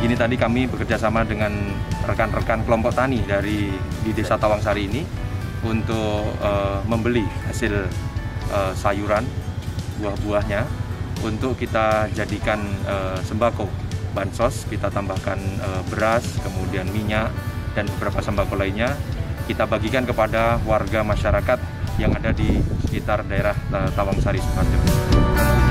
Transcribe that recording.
ini tadi kami bekerja sama dengan rekan-rekan kelompok tani dari di Desa Tawangsari ini untuk uh, membeli hasil uh, sayuran, buah-buahnya untuk kita jadikan uh, sembako bansos, kita tambahkan uh, beras, kemudian minyak dan beberapa sembako lainnya kita bagikan kepada warga masyarakat yang ada di sekitar daerah uh, Tawangsari Sukoharjo.